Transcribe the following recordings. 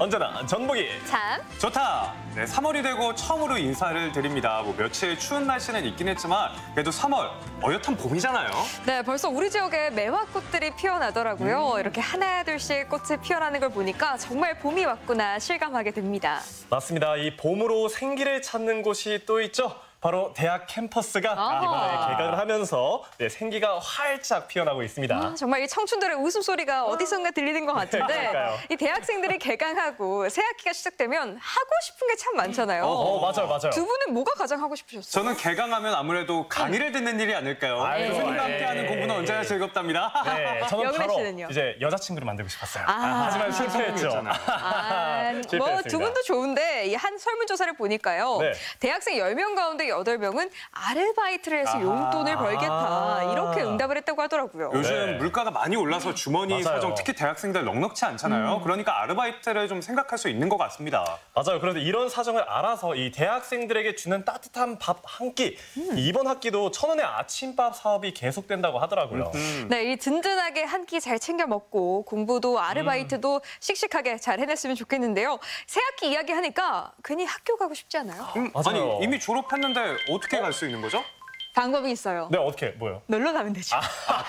언제나 정복이 참 좋다. 네, 3월이 되고 처음으로 인사를 드립니다. 뭐 며칠 추운 날씨는 있긴 했지만 그래도 3월 어엿한 봄이잖아요. 네, 벌써 우리 지역에 매화꽃들이 피어나더라고요. 음. 이렇게 하나 둘씩 꽃이 피어나는 걸 보니까 정말 봄이 왔구나 실감하게 됩니다. 맞습니다. 이 봄으로 생기를 찾는 곳이 또 있죠. 바로 대학 캠퍼스가 아하. 이번에 개강을 하면서 네, 생기가 활짝 피어나고 있습니다. 아, 정말 이 청춘들의 웃음소리가 어디선가 들리는 것 같은데. 이 대학생들이 개강하고 새 학기가 시작되면 하고 싶은 게 참 많잖아요. 어, 맞아요, 맞아요. 두 분은 뭐가 가장 하고 싶으셨어요? 저는 개강하면 아무래도 강의를 듣는 일이 아닐까요? 아이고, 교수님과 네. 함께하는 공부는 언제나 즐겁답니다. 네, 저는 바로 씨는요? 이제 여자친구를 만들고 싶었어요. 아. 하지만 실패했죠. 아, 뭐 실패했습니다. 두 분도 좋은데 이 한 설문조사를 보니까요. 네. 대학생 10명 가운데 8명은 아르바이트를 해서 아하. 용돈을 벌겠다. 아. 이렇게 응답을 했다고 하더라고요. 요즘 네. 물가가 많이 올라서 주머니 맞아요. 사정 특히 대학생들 넉넉치 않잖아요. 그러니까 아르바이트를 좀 생각할 수 있는 것 같습니다. 맞아요. 그런데 이런 사정을 알아서 이 대학생들에게 주는 따뜻한 밥 한 끼. 이번 학기도 천 원의 아침밥 사업이 계속된다고 하더라고요. 네, 이 든든하게 한 끼 잘 챙겨 먹고 공부도 아르바이트도 씩씩하게 잘 해냈으면 좋겠는데요. 새 학기 이야기 하니까 괜히 학교 가고 싶지 않아요? 음, 맞아요. 아니 이미 졸업했는데 어떻게 갈 수 있는 거죠? 방법이 있어요. 네, 어떻게 뭐요? 놀러 가면 되죠.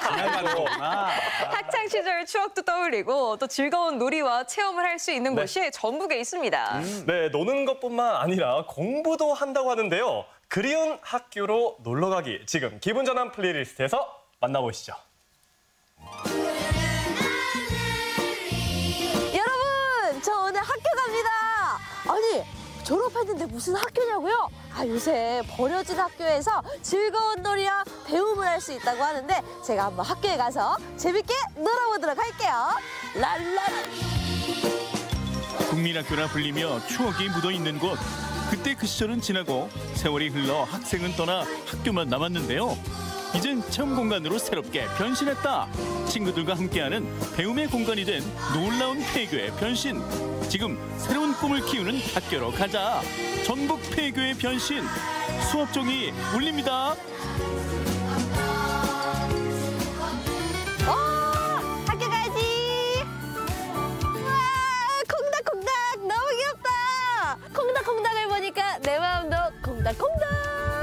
그냥 가는 거구나. 학창 시절 추억도 떠올리고 또 즐거운 놀이와 체험을 할 수 있는 네. 곳이 전국에 있습니다. 네, 노는 것뿐만 아니라 공부도 한다고 하는데요. 그리운 학교로 놀러 가기. 지금 기분 전환 playlist에서 만나보시죠. 여러분, 저 오늘 학교 갑니다. 아니, 졸업했는데 무슨 학교냐고요? 아, 요새 버려진 학교에서 즐거운 놀이와 배움을 할 수 있다고 하는데 제가 한번 학교에 가서 재밌게 놀아보도록 할게요. 랄라. 국민학교라 불리며 추억이 묻어 있는 곳. 그때 그 시절은 지나고 세월이 흘러 학생은 떠나 학교만 남았는데요. 이젠 체험 공간으로 새롭게 변신했다. 친구들과 함께하는 배움의 공간이 된 놀라운 폐교의 변신. 지금 새로운 꿈을 키우는 학교로 가자. 전북 폐교의 변신. 수업 종이 울립니다. 콩닥콩닥 너무 귀엽다. 콩닥콩닥을 보니까 내 마음도 콩닥콩닥.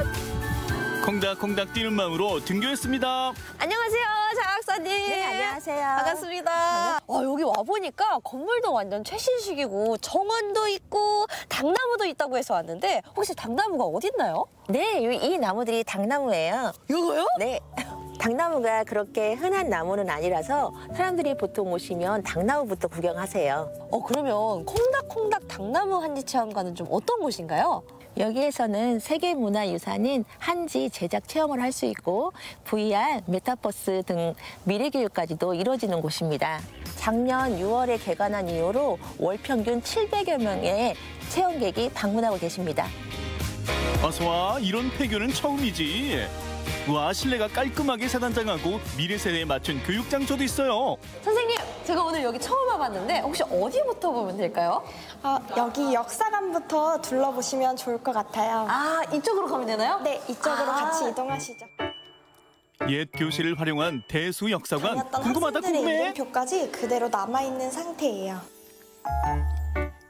콩닥콩닥 뛰는 마음으로 등교했습니다. 안녕하세요, 장학사님. 네, 안녕하세요. 반갑습니다. 어, 여기 와보니까 건물도 완전 최신식이고 정원도 있고 당나무도 있다고 해서 왔는데 혹시 당나무가 어딨나요? 네, 이, 이 나무들이 당나무예요. 이거요? 네. 당나무가 그렇게 흔한 나무는 아니라서 사람들이 보통 오시면 당나무부터 구경하세요. 어, 그러면 콩닥콩닥 당나무 한지 체험관은 좀 어떤 곳인가요? 여기에서는 세계문화유산인 한지 제작 체험을 할 수 있고 VR, 메타버스 등 미래 교육까지도 이루어지는 곳입니다. 작년 6월에 개관한 이후로 월 평균 700여 명의 체험객이 방문하고 계십니다. 어서와 이런 폐교는 처음이지. 와 실내가 깔끔하게 세단장하고 미래 세대에 맞춘 교육 장소도 있어요. 선생님, 제가 오늘 여기 처음 와봤는데 혹시 어디부터 보면 될까요? 어, 여기 역사관부터 둘러보시면 좋을 것 같아요. 아, 이쪽으로 가면 되나요? 네, 이쪽으로 아. 같이 이동하시죠. 옛 교실을 활용한 대수 역사관 궁금하다 궁금해. 이름표까지 그대로 남아 있는 상태예요.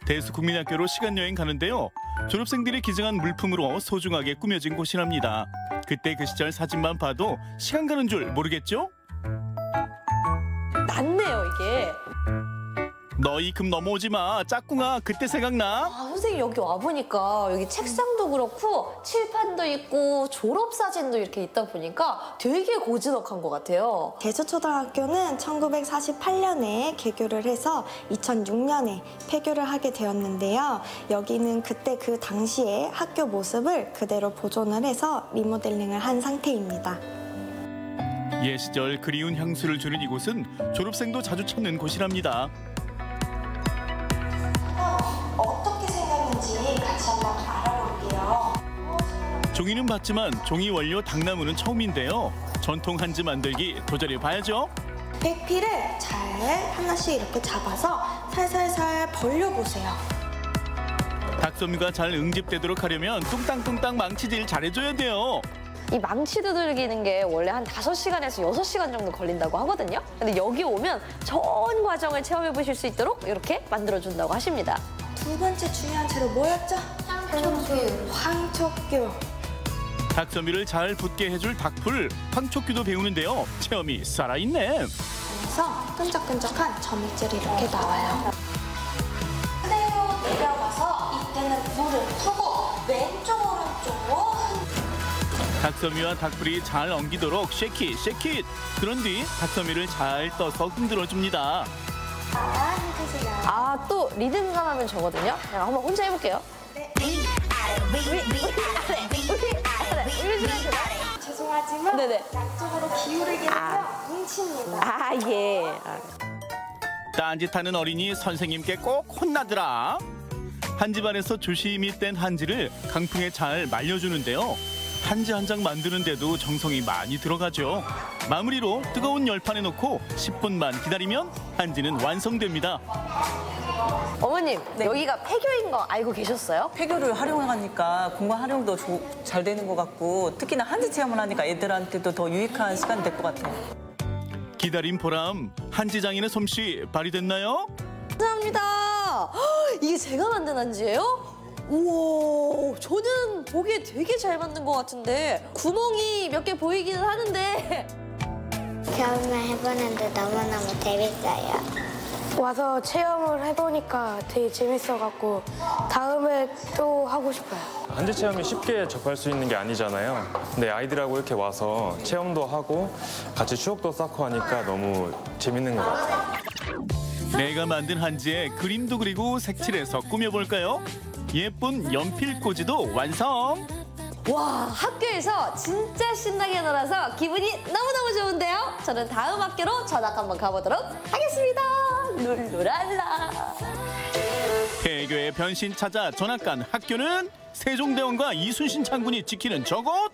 대수 국민학교로 시간 여행 가는데요. 졸업생들이 기증한 물품으로 소중하게 꾸며진 곳이랍니다. 그때 그 시절 사진만 봐도 시간 가는 줄 모르겠죠? 낫네요, 이게. 너희 금 넘어오지 마. 짝꿍아 그때 생각나? 아, 선생님 여기 와보니까 여기 책상도 그렇고 칠판도 있고 졸업사진도 이렇게 있다 보니까 되게 고즈넉한 것 같아요. 대수초등학교는 1948년에 개교를 해서 2006년에 폐교를 하게 되었는데요. 여기는 그때 그 당시의 학교 모습을 그대로 보존을 해서 리모델링을 한 상태입니다. 옛 시절 그리운 향수를 주는 이곳은 졸업생도 자주 찾는 곳이랍니다. 종이는 봤지만 종이 원료 당나무는 처음인데요. 전통 한지 만들기 도전해 봐야죠. 백피를 잘 하나씩 이렇게 잡아서 살살살 벌려보세요. 닭섬유가 잘 응집되도록 하려면 뚱땅뚱땅 망치질 잘해줘야 돼요. 이 망치 두들기는 게 원래 한 5시간에서 6시간 정도 걸린다고 하거든요. 근데 여기 오면 전 과정을 체험해 보실 수 있도록 이렇게 만들어준다고 하십니다. 두 번째 중요한 재료 뭐였죠? 황촉규. 황촉규. 닭서미를 잘 붙게 해줄 닭풀 황촉규도 배우는데요. 체험이 살아있네. 그래서 끈적끈적한 점액질이 이렇게 나와요. 그대로 내려가서 이때는 물을 푸고 왼쪽 오른쪽으로 닭서미와 닭풀이 잘 엉기도록 쉐킷 쉐킷. 그런 뒤 닭서미를 잘 떠서 흔들어줍니다. 아, 또 리듬감 하면 저거든요. 제가 한번 혼자 해볼게요. 죄송하지만 네네. 양쪽으로 기울이게 되면 뭉칩니다. 아, 예. 아, 딴짓하는 어린이 선생님께 꼭 혼나더라. 한 집안에서 조심히 뗀 한지를 강풍에 잘 말려주는데요. 한지 한 장 만드는데도 정성이 많이 들어가죠. 마무리로 뜨거운 열판에 넣고 10분만 기다리면 한지는 완성됩니다. 어머님, 여기가 폐교인 거 알고 계셨어요? 폐교를 활용하니까 공간 활용도 조- 잘 되는 것 같고 특히나 한지 체험을 하니까 애들한테도 더 유익한 시간이 될것 같아요. 기다림 보람 한지 장인의 솜씨 발휘됐나요? 감사합니다. 헉, 이게 제가 만든 한지예요? 우와, 저는 보기에 되게 잘 만든 것 같은데 구멍이 몇 개 보이기는 하는데 처음에 해보는데 너무너무 재밌어요. 와서 체험을 해보니까 되게 재밌어갖고 다음에 또 하고 싶어요. 한지 체험이 쉽게 접할 수 있는 게 아니잖아요. 근데 아이들하고 이렇게 와서 체험도 하고 같이 추억도 쌓고 하니까 너무 재밌는 것 같아요. 내가 만든 한지에 그림도 그리고 색칠해서 꾸며볼까요? 예쁜 연필꽂이도 완성! 와 학교에서 진짜 신나게 놀아서 기분이 너무너무 좋은데요? 저는 다음 학교로 전학 한번 가보도록 하겠습니다. 룰루랄라. 폐교의 변신 찾아 전학 간 학교는 세종대왕과 이순신 장군이 지키는 저곳!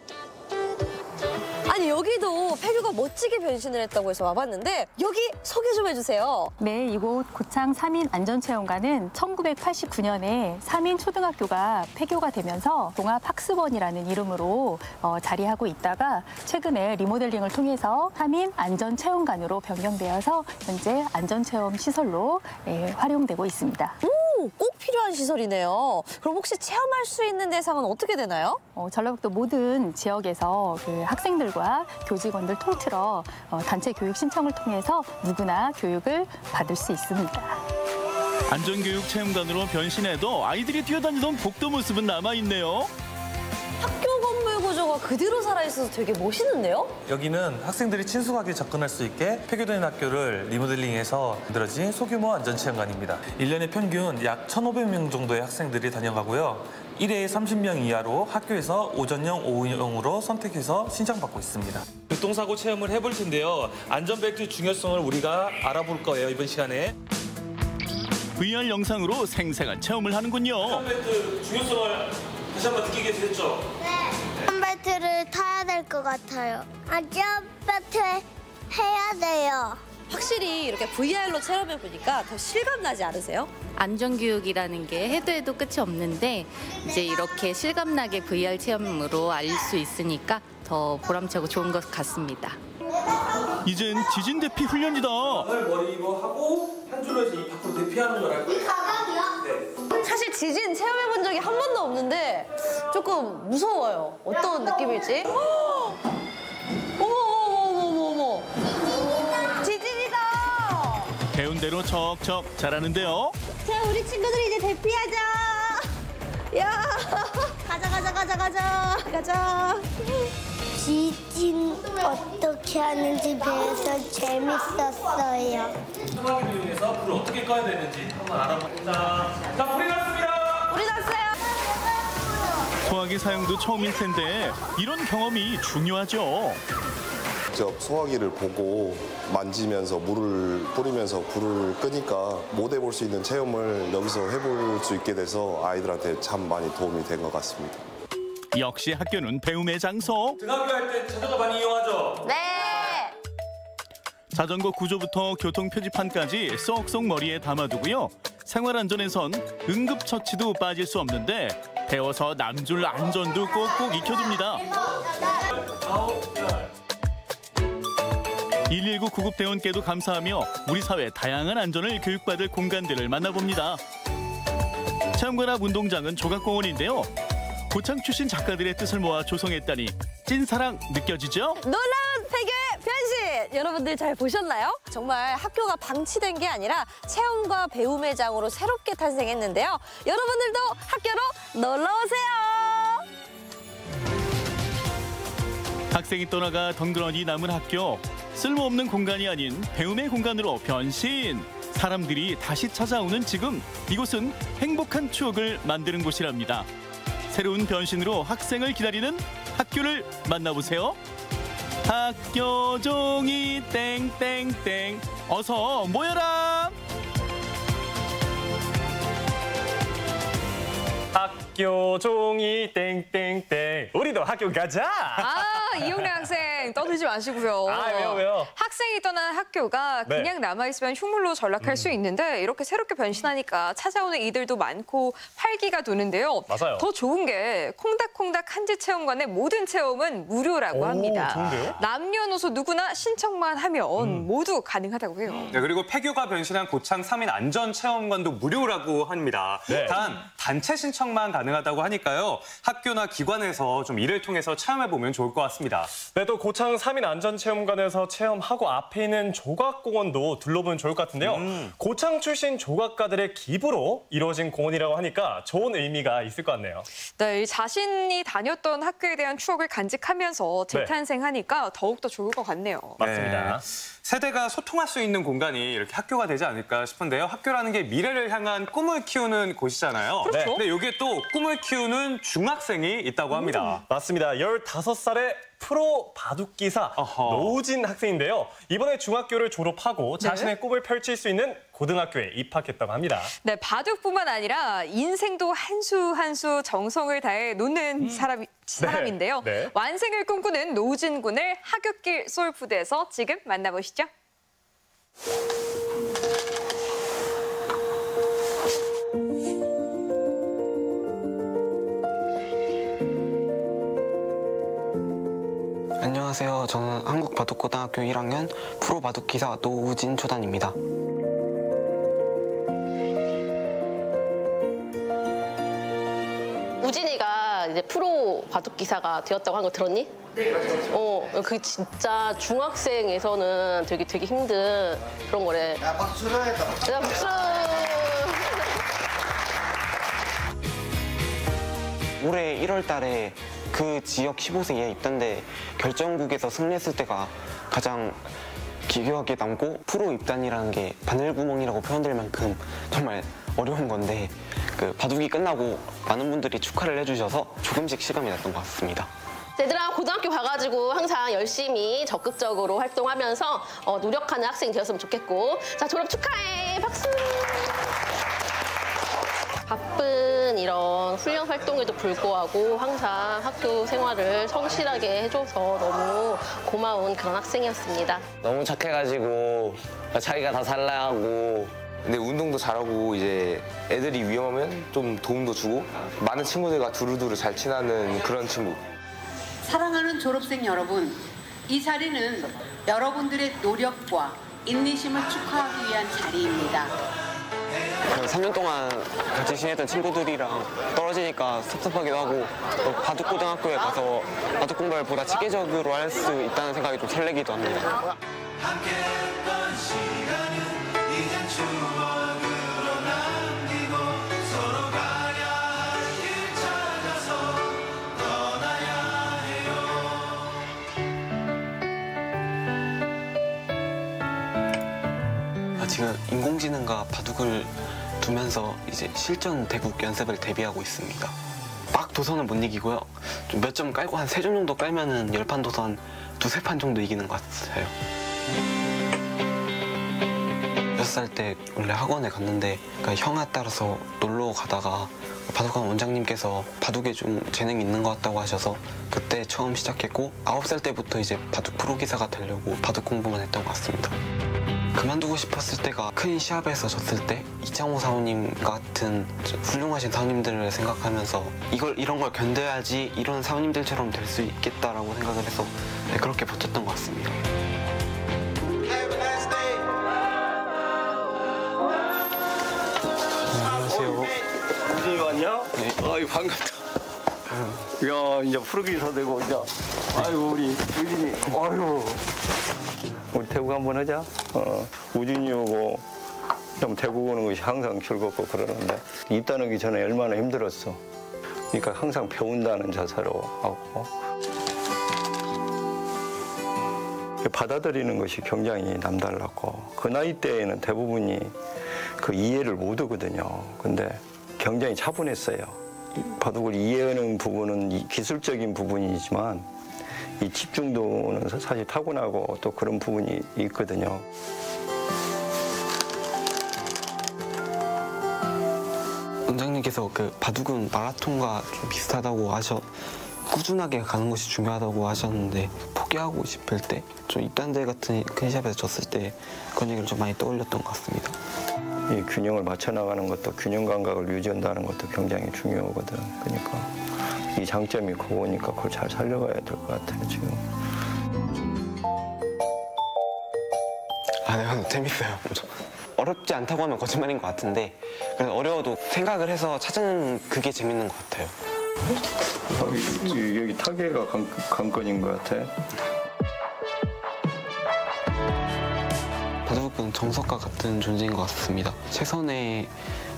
아니 여기도 폐교가 멋지게 변신을 했다고 해서 와봤는데 여기 소개 좀 해주세요. 네, 이곳 고창 3인 안전체험관은 1989년에 3인 초등학교가 폐교가 되면서 종합학습원이라는 이름으로 어, 자리하고 있다가 최근에 리모델링을 통해서 3인 안전체험관으로 변경되어서 현재 안전체험 시설로 예, 활용되고 있습니다. 오, 꼭 필요한 시설이네요. 그럼 혹시 체험할 수 있는 대상은 어떻게 되나요? 어, 전라북도 모든 지역에서 그 학생들과 교직원들 통틀어 어, 단체 교육 신청을 통해서 누구나 교육을 받을 수 있습니다. 안전교육 체험관으로 변신해도 아이들이 뛰어다니던 복도 모습은 남아있네요. 학교 구조가 그대로 살아있어서 되게 멋있는데요? 여기는 학생들이 친숙하게 접근할 수 있게 폐교된 학교를 리모델링해서 만들어진 소규모 안전체험관입니다. 1년에 평균 약 1,500명 정도의 학생들이 다녀가고요. 1회에 30명 이하로 학교에서 오전형, 오후형으로 선택해서 신청받고 있습니다. 교통사고 체험을 해볼 텐데요. 안전벨트 중요성을 우리가 알아볼 거예요, 이번 시간에. VR 영상으로 생생한 체험을 하는군요. 안전벨트 중요성을 다시 한번 느끼게 됐죠? 벨트를 타야 될 것 같아요. 안전벨트 해야 돼요. 확실히 이렇게 VR로 체험해 보니까 더 실감 나지 않으세요? 안전교육이라는 게 해도 해도 끝이 없는데 이제 이렇게 실감나게 VR 체험으로 알릴 수 있으니까 더 보람차고 좋은 것 같습니다. 이젠 지진 대피 훈련이다. 오늘 머리 이거 하고 한 줄로 해서 이 밖으로 대피하는 걸할 거예요. 사실 지진 체험해 본 적이 한 번도 없는데 조금 무서워요. 어떤 느낌일지. 어머 어머 어머 어머 어머. 지진이다. 배운 대로 척척 잘하는데요. 자, 우리 친구들 이제 대피하자. 야 가자 가자 가자 가자 가자. 지진 어떻게 하는지 배워서 재밌었어요. 소화기를 이용해서 불을 어떻게 꺼야 되는지 한번 알아보자. 자, 불이 났습니다. 우리 났어요. 소화기 사용도 처음일 텐데 이런 경험이 중요하죠. 직접 소화기를 보고 만지면서 물을 뿌리면서 불을 끄니까 못 해볼 수 있는 체험을 여기서 해볼 수 있게 돼서 아이들한테 참 많이 도움이 된 것 같습니다. 역시 학교는 배움의 장소. 등하교 할때 자전거 많이 이용하죠? 네. 자전거 구조부터 교통 표지판까지 쏙쏙 머리에 담아두고요. 생활안전에선 응급처치도 빠질 수 없는데 배워서 남줄 안전도 꼭꼭 익혀둡니다. 119 구급대원께도 감사하며 우리 사회 다양한 안전을 교육받을 공간들을 만나봅니다. 체험관 앞 운동장은 조각공원인데요. 고창 출신 작가들의 뜻을 모아 조성했다니 찐사랑 느껴지죠? 놀라운 폐교의 변신! 여러분들 잘 보셨나요? 정말 학교가 방치된 게 아니라 체험과 배움의 장으로 새롭게 탄생했는데요. 여러분들도 학교로 놀러 오세요. 학생이 떠나가 덩그러니 남은 학교 쓸모없는 공간이 아닌 배움의 공간으로 변신 사람들이 다시 찾아오는 지금 이곳은 행복한 추억을 만드는 곳이랍니다 새로운 변신으로 학생을 기다리는 학교를 만나보세요. 학교 종이 땡땡땡. 어서 모여라 학교 종이 땡땡땡. 우리도 학교 가자. 아, 이용래 학생 떠들지 마시고요. 아, 왜요, 왜요? 학생이 떠난 학교가 네. 그냥 남아있으면 흉물로 전락할 수 있는데 이렇게 새롭게 변신하니까 찾아오는 이들도 많고 활기가 도는데요. 맞아요. 더 좋은 게 콩닥콩닥 한지 체험관의 모든 체험은 무료라고 오, 합니다. 좋은데요? 남녀노소 누구나 신청만 하면 모두 가능하다고 해요. 네, 그리고 폐교가 변신한 고창 3인 안전체험관도 무료라고 합니다. 네. 단 단체 신청만 가능 하다고 하니까요. 학교나 기관에서 좀 이를 통해서 체험해보면 좋을 것 같습니다. 네, 또 고창 3인 안전체험관에서 체험하고 앞에 있는 조각공원도 둘러보면 좋을 것 같은데요. 고창 출신 조각가들의 기부로 이루어진 공원이라고 하니까 좋은 의미가 있을 것 같네요. 네, 이 자신이 다녔던 학교에 대한 추억을 간직하면서 네. 재탄생하니까 더욱더 좋을 것 같네요. 맞습니다. 네. 세대가 소통할 수 있는 공간이 이렇게 학교가 되지 않을까 싶은데요. 학교라는 게 미래를 향한 꿈을 키우는 곳이잖아요. 그렇죠. 근데 여기에 또 꿈을 키우는 중학생이 있다고 합니다. 맞습니다. 15살의 프로 바둑기사 노우진 학생인데요. 이번에 중학교를 졸업하고 자신의 꿈을 펼칠 수 있는 고등학교에 입학했다고 합니다. 네, 바둑뿐만 아니라 인생도 한 수 한 수 정성을 다해 놓는 사람, 사람인데요. 네. 완생을 꿈꾸는 노우진 군을 하굣길 soul food에서 지금 만나보시죠. 안녕하세요. 저는 한국바둑고등학교 1학년 프로 바둑기사 노우진 초단입니다. 이제 프로 바둑 기사가 되었다고 하는 거 들었니? 네, 맞아요. 어, 그 진짜 중학생에서는 되게 되게 힘든 그런 거래. 야, 박수 쳐야겠다. 박수. 야, 박수. 올해 1월 달에 그 지역 15세에 입단대 결정국에서 승리했을 때가 가장 기괴하게 남고 프로 입단이라는 게 바늘구멍이라고 표현될 만큼 정말 어려운 건데 그 바둑이 끝나고 많은 분들이 축하를 해주셔서 조금씩 실감이 났던 것 같습니다. 얘들아 고등학교 가가지고 항상 열심히 적극적으로 활동하면서 어, 노력하는 학생이 되었으면 좋겠고 자 졸업 축하해 박수 바쁜 이런 훈련 활동에도 불구하고 항상 학교 생활을 성실하게 해줘서 너무 고마운 그런 학생이었습니다. 너무 착해가지고 자기가 다 살라 하고 근데 운동도 잘하고 이제 애들이 위험하면 좀 도움도 주고 많은 친구들과 두루두루 잘 친하는 그런 친구 사랑하는 졸업생 여러분, 이 자리는 여러분들의 노력과 인내심을 축하하기 위한 자리입니다. 그냥 3년 동안 같이 지냈던 친구들이랑 떨어지니까 섭섭하기도 하고 또 바둑고등학교에 가서 바둑 공부를 보다 체계적으로 할 수 있다는 생각이 좀 설레기도 합니다. 인공지능과 바둑을 두면서 이제 실전 대국 연습을 대비하고 있습니다. 막 도선은 못 이기고요. 몇 점 깔고 한 세 점 정도 깔면은 열판 도선 두세 판 정도 이기는 것 같아요. 몇살때 원래 학원에 갔는데 그러니까 형아 따라서 놀러 가다가 바둑학원 원장님께서 바둑에 좀 재능이 있는 것 같다고 하셔서 그때 처음 시작했고 아홉 살 때부터 이제 바둑 프로 기사가 되려고 바둑 공부만 했던 것 같습니다. 그만두고 싶었을 때가 큰 시합에서 졌을 때 이창호 사모님 같은 훌륭하신 사모님들을 생각하면서 이걸 이런 걸 견뎌야지 이런 사모님들처럼 될 수 있겠다라고 생각을 해서 네, 그렇게 버텼던 것 같습니다. 안녕하세요. 우진이 왔냐? 네. 아이 반갑다. 야 이제 프로기사 되고 이제 아이고 우리 우진이 아유 우리 태국 한번 하자. 어 우진이 오고 좀 태국 오는 것이 항상 즐겁고 그러는데 입다는기 전에 얼마나 힘들었어. 그러니까 항상 배운다는 자세로 하고 받아들이는 것이 굉장히 남달랐고 그 나이 때에는 대부분이 그 이해를 못 하거든요. 근데 굉장히 차분했어요. 이 바둑을 이해하는 부분은 이 기술적인 부분이지만 이 집중도는 사- 사실 타고나고 또 그런 부분이 있거든요. 원장님께서 그 바둑은 마라톤과 좀 비슷하다고 하셔 꾸준하게 가는 것이 중요하다고 하셨는데 포기하고 싶을 때 좀 입단대 같은 큰 시합에서 졌을 때 그런 얘기를 좀 많이 떠올렸던 것 같습니다. 이 균형을 맞춰 나가는 것도 균형 감각을 유지한다는 것도 굉장히 중요하거든. 그러니까 이 장점이 그거니까 그걸 잘 살려가야 될 것 같아요 지금. 아, 네, 재밌어요. 어렵지 않다고 하면 거짓말인 것 같은데 그래서 어려워도 생각을 해서 찾는 그게 재밌는 것 같아요. 여기, 여기 타겟가 관, 관건인 것 같아. 바둑은 정석과 같은 존재인 것 같습니다. 최선의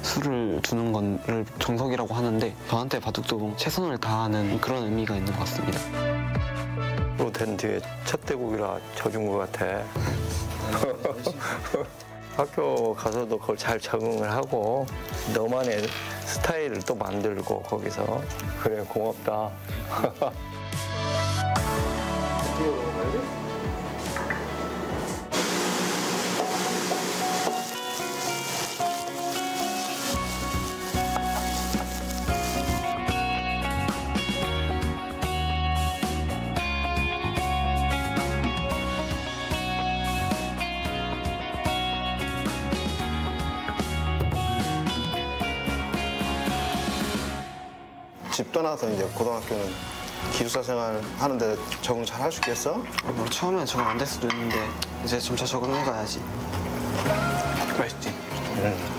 수를 두는 거를 정석이라고 하는데 저한테 바둑도 최선을 다하는 그런 의미가 있는 것 같습니다. 프로된 뒤에 첫 대국이라 져준 것 같아. 학교 가서도 그걸 잘 적응을 하고 너만의 스타일을 또 만들고 거기서 그래 고맙다. 집 떠나서 이제 고등학교는 기숙사 생활 하는데 적응 잘 할 수 있겠어? 뭐 처음엔 적응 안 될 수도 있는데 이제 점차 적응해 가야지. 맛있지?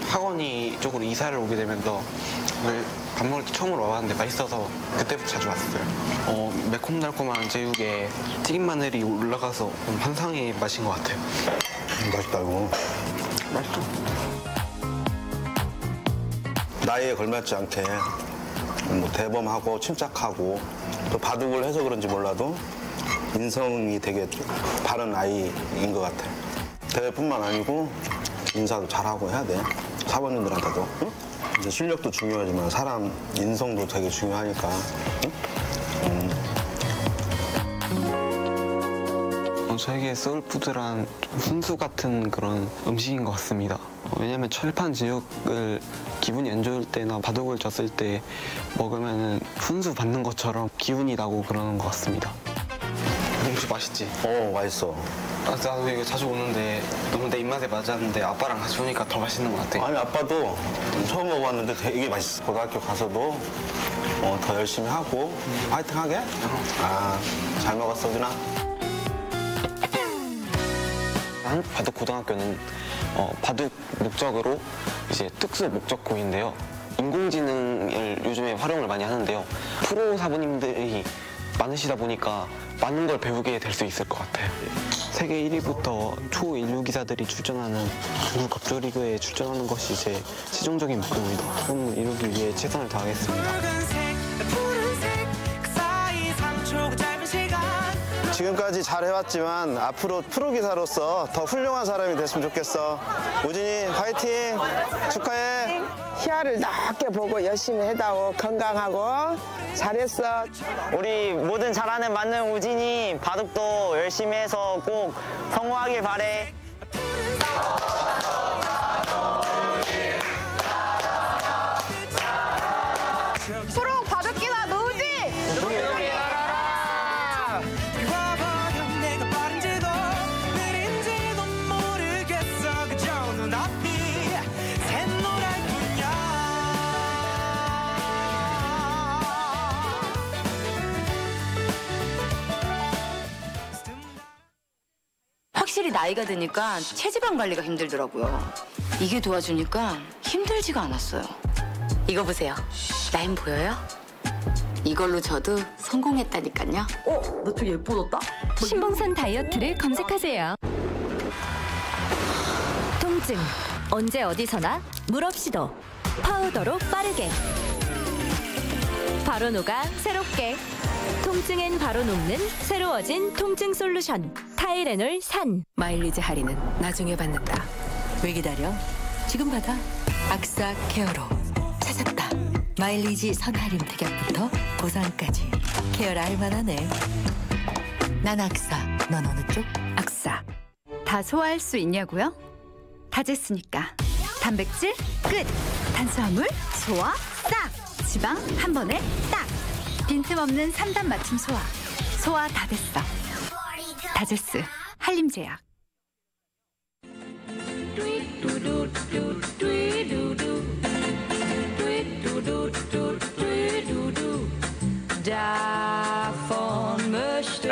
학원이 이쪽으로 이사를 오게 되면서 오늘 밥 먹을 때 처음으로 와봤는데 맛있어서 그때부터 자주 왔어요. 어, 매콤달콤한 제육에 튀김 마늘이 올라가서 환상의 맛인 것 같아요. 맛있다 이거. 맛있어. 나이에 걸맞지 않게 뭐 대범하고 침착하고 또 바둑을 해서 그런지 몰라도 인성이 되게 바른 아이인 것 같아. 대회뿐만 아니고 인사도 잘하고 해야 돼. 사모님들한테도. 응? 이제 실력도 중요하지만 사람 인성도 되게 중요하니까. 응? 어, 저에게 소울푸드란 좀 훈수 같은 그런 음식인 것 같습니다. 어, 왜냐면 철판 지육을 기분이 안 좋을 때나 바둑을 졌을 때 먹으면 훈수 받는 것처럼 기운이 나고 그러는 것 같습니다. 음식 맛있지? 어, 맛있어. 아, 나도 이거 자주 오는데 너무 내 입맛에 맞았는데 아빠랑 같이 오니까 더 맛있는 것 같아. 아니 아빠도 처음 먹어봤는데 되게 맛있어. 고등학교 가서도 어, 더 열심히 하고 화이팅 하게. 아, 잘 먹었어, 준아. 한국 바둑 고등학교는 어, 바둑 목적으로 이제 특수 목적고인데요. 인공지능을 요즘에 활용을 많이 하는데요. 프로 사부님들이 많으시다 보니까 많은 걸 배우게 될 수 있을 것 같아요. 세계 1위부터 초인류 기사들이 출전하는 중국 갑조리그에 출전하는 것이 제 최종적인 목표입니다. 그럼 이루기 위해 최선을 다하겠습니다. 지금까지 잘 해왔지만 앞으로 프로 기사로서 더 훌륭한 사람이 됐으면 좋겠어. 우진이 화이팅! 축하해! 희아를 넓게 보고 열심히 해다오 건강하고 잘했어 우리 모든 잘하는 만능 우진이 바둑도 열심히 해서 꼭 성공하길 바래. 확실히 나이가 드니까 체지방 관리가 힘들더라고요. 이게 도와주니까 힘들지가 않았어요. 이거 보세요. 라인 보여요? 이걸로 저도 성공했다니까요. 어? 너좀 예뻐졌다? 신봉선 다이어트를 검색하세요. 통증 언제 어디서나 물 없이도 파우더로 빠르게 바로 녹아 새롭게 통증엔 바로 녹는 새로워진 통증 솔루션 타이레놀 산 마일리지 할인은 나중에 받는다. 왜 기다려? 지금 받아. 악사 케어로 찾았다. 마일리지 선 할인 특약부터 보상까지 케어를 알만하네. 난 악사. 넌 어느 쪽? 악사 다 소화할 수 있냐고요? 다졌으니까 단백질 끝 탄수화물 소화 싹 지방 한 번에 딱 빈틈없는 3단 맞춤 소화 소화 다 됐어 다제스 한림제약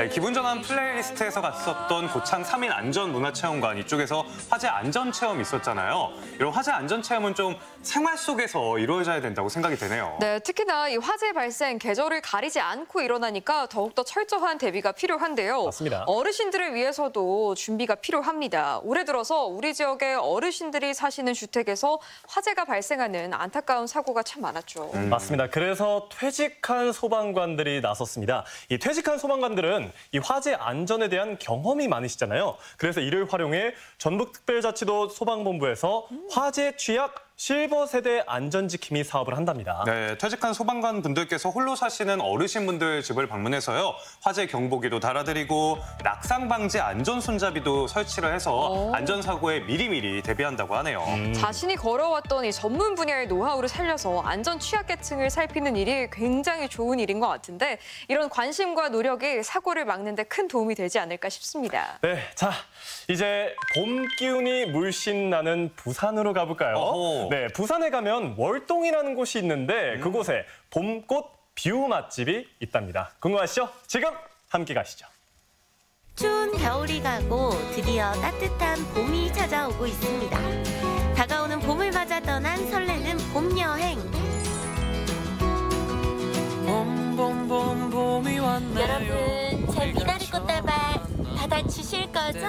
네, 기분 전환 playlist에서 갔었던 고창 3인 안전 문화체험관 이쪽에서 화재 안전 체험이 있었잖아요. 이런 화재 안전 체험은 좀 생활 속에서 이루어져야 된다고 생각이 되네요. 네, 특히나 이 화재 발생 계절을 가리지 않고 일어나니까 더욱더 철저한 대비가 필요한데요. 맞습니다. 어르신들을 위해서도 준비가 필요합니다. 올해 들어서 우리 지역의 어르신들이 사시는 주택에서 화재가 발생하는 안타까운 사고가 참 많았죠. 맞습니다. 그래서 퇴직한 소방관들이 나섰습니다. 이 퇴직한 소방관들은 이 화재 안전에 대한 경험이 많으시잖아요. 그래서 이를 활용해 전북특별자치도 소방본부에서 화재 취약 실버 세대 안전지킴이 사업을 한답니다. 네, 퇴직한 소방관 분들께서 홀로 사시는 어르신분들 집을 방문해서요. 화재 경보기도 달아드리고 낙상 방지 안전 손잡이도 설치를 해서 안전 사고에 미리미리 대비한다고 하네요. 자신이 걸어왔던 이 전문 분야의 노하우를 살려서 안전 취약계층을 살피는 일이 굉장히 좋은 일인 것 같은데 이런 관심과 노력이 사고를 막는 데 큰 도움이 되지 않을까 싶습니다. 네, 자 이제 봄 기운이 물씬 나는 부산으로 가볼까요? 어허. 네, 부산에 가면 월동이라는 곳이 있는데 그곳에 봄꽃 view 맛집이 있답니다. 궁금하시죠? 지금 함께 가시죠. 추운 겨울이 가고 드디어 따뜻한 봄이 찾아오고 있습니다. 다가오는 봄을 맞아 떠난 설레는 봄 여행. 봄 봄 봄 봄이 왔네요. 여러분, 제 미나리 꽃다발 다 받으실 거죠?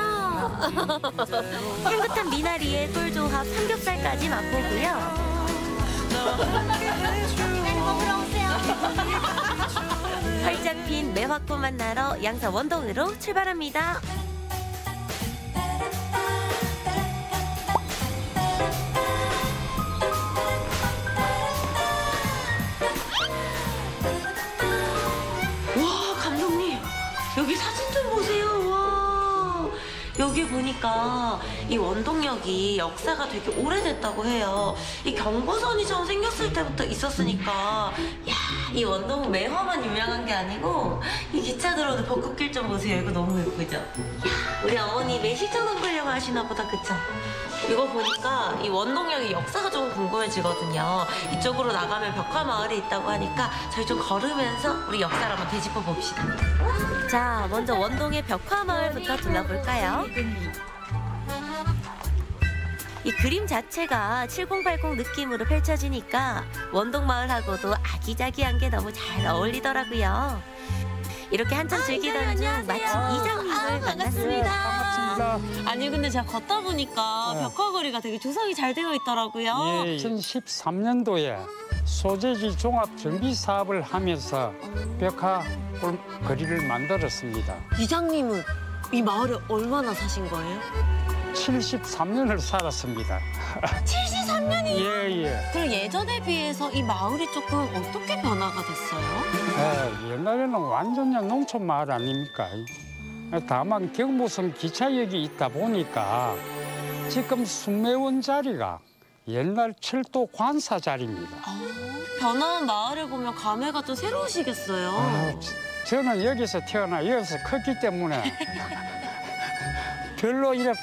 향긋한 미나리에 꿀조합 삼겹살까지 맛보고요. 활짝 핀 매화꽃 만나러 양사 원동으로 출발합니다. 여기 보니까 이 원동역이 역사가 되게 오래됐다고 해요 이 경보선이 처음 생겼을 때부터 있었으니까 야 이 원동 매화만 유명한 게 아니고 이 기차 들어오는 벚꽃길 좀 보세요 이거 너무 예쁘죠 야 우리 어머니 매실청 담그려고 하시나 보다 그쵸 이거 보니까 이 원동역의 역사가 좀 궁금해지거든요. 이쪽으로 나가면 벽화마을이 있다고 하니까 저희 좀 걸으면서 우리 역사를 한번 되짚어 봅시다. 자, 먼저 원동의 벽화마을부터 둘러볼까요? 이 그림 자체가 7080 느낌으로 펼쳐지니까 원동마을하고도 아기자기한 게 너무 잘 어울리더라고요. 이렇게 한참 즐기던 중 마침 이장님을 만났습니다. 아니 근데 제가 걷다 보니까 네. 벽화거리가 되게 조성이 잘 되어 있더라고요. 예, 2013년도에 소재지 종합 정비 사업을 하면서 벽화 골- 거리를 만들었습니다. 이장님은 이 마을에 얼마나 사신 거예요? 73년을 살았습니다. 73년이요? 예, 예. 그럼 예전에 비해서 이 마을이 조금 어떻게 변화가 됐어요? 예, 옛날에는 완전히 농촌 마을 아닙니까? 다만 경부선 기차역이 있다 보니까 지금 순매원 자리가 옛날 철도 관사 자리입니다. 변화한 마을을 보면 감회가 좀 새로우시겠어요. 아, 저는 여기서 태어나 여기서 컸기 때문에 별로 이렇게